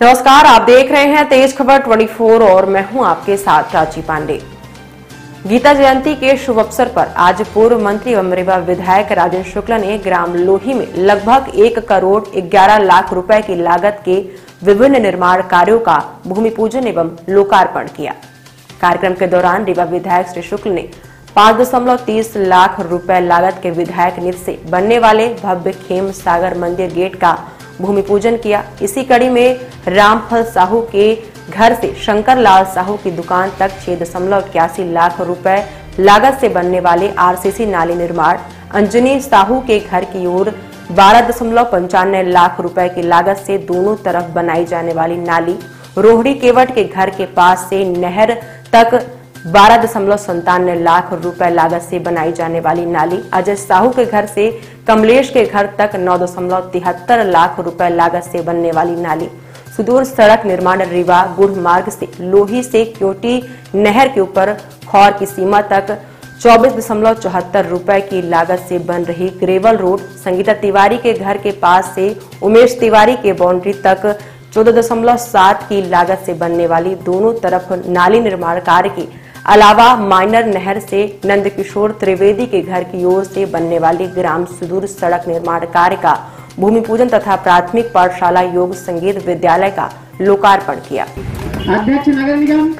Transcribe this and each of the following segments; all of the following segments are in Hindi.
नमस्कार, आप देख रहे हैं तेज खबर 24 और मैं हूँ आपके साथ प्राची पांडे। गीता जयंती के शुभ अवसर पर आज पूर्व मंत्री एवं रेवा विधायक राजेंद्र शुक्ला ने ग्राम लोही में लगभग एक करोड़ 11 लाख रुपए की लागत के विभिन्न निर्माण कार्यों का भूमि पूजन एवं लोकार्पण किया। कार्यक्रम के दौरान रेवा विधायक श्री शुक्ल ने पाँच दशमलव तीस लाख रुपए लागत के विधायक निधि से बनने वाले भव्य खेम सागर मंदिर गेट का भूमि पूजन किया। इसी कड़ी में रामफल साहू के घर से शंकर लाल साहू की दुकान तक छह दशमलव इक्यासी लाख रुपए लागत से बनने वाले आरसीसी नाली निर्माण। अंजनी साहू के घर की ओर बारह दशमलव पंचानवे लाख रुपए की लागत से दोनों तरफ़ बनाई जाने वाली नाली। रोहड़ी केवट के घर के पास से नहर तक बारह दशमलव संतानवे लाख रुपए लागत से बनाई जाने वाली नाली अजय साहू के घर से कमलेश के घर तक नौ दशमलव तिहत्तर लाख रुपए लागत से बनने वाली नाली। सुदूर सड़क निर्माण रीवा गुड़ मार्ग से लोही से क्योटी नहर के ऊपर खौर की सीमा तक चौबीस दशमलव चौहत्तर रूपए की लागत से बन रही ग्रेवल रोड। संगीता तिवारी के घर के पास से उमेश तिवारी के बाउंड्री तक चौदह दशमलव सात की लागत से बनने वाली दोनों तरफ़ नाली निर्माण कार्य की अलावा माइनर नहर से नंदकिशोर त्रिवेदी के घर की ओर से बनने वाली ग्राम सुदूर सड़क निर्माण कार्य का भूमि पूजन तथा प्राथमिक पाठशाला योग संगीत विद्यालय का लोकार्पण किया। अध्यक्ष नगर निगम।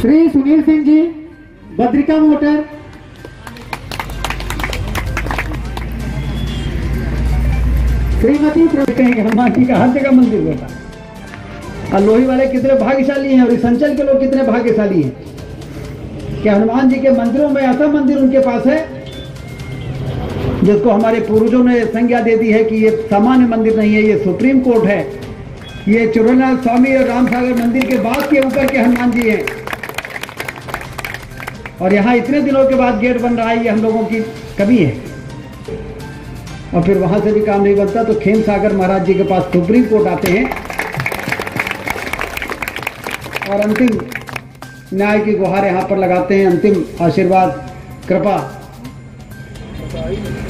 श्री सुनील सिंह जी। बद्रिका मोटर। श्रीमती कहेंगे जी का हर जगह मंदिर होता और लोही वाले कितने भाग्यशाली हैं और इस अंचल के लोग कितने भाग्यशाली हैं। कि हनुमान जी के मंदिरों में ऐसा मंदिर उनके पास है, जिसको हमारे पूर्वजों ने संज्ञा दे दी है कि ये सामान्य मंदिर नहीं है, ये सुप्रीम कोर्ट है। ये चुरनाथ स्वामी और रामसागर मंदिर के बाद के ऊपर के हनुमान जी हैं। और यहाँ इतने दिनों के बाद गेट बन रहा है, ये हम लोगों की कमी है। और फिर वहाँ से भी काम नहीं बनता तो खेम सागर महाराज जी के पास सुप्रीम कोर्ट आते हैं। और अंतिम न्याय की गुहार यहाँ पर लगाते हैं, अंतिम आशीर्वाद, कृपा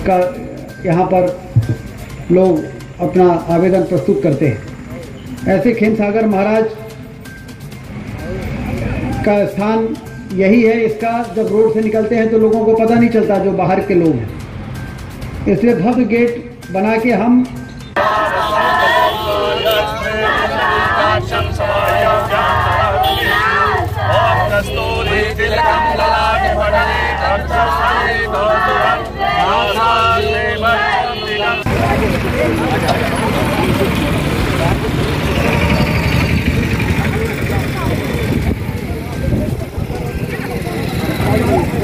का यहाँ पर लोग अपना आवेदन प्रस्तुत करते हैं। ऐसे खेम सागर महाराज का स्थान यही है, इसका जब रोड से निकलते हैं तो लोगों को पता नहीं चलता जो बाहर के लोग हैं। इसलिए भव्य गेट बना के हम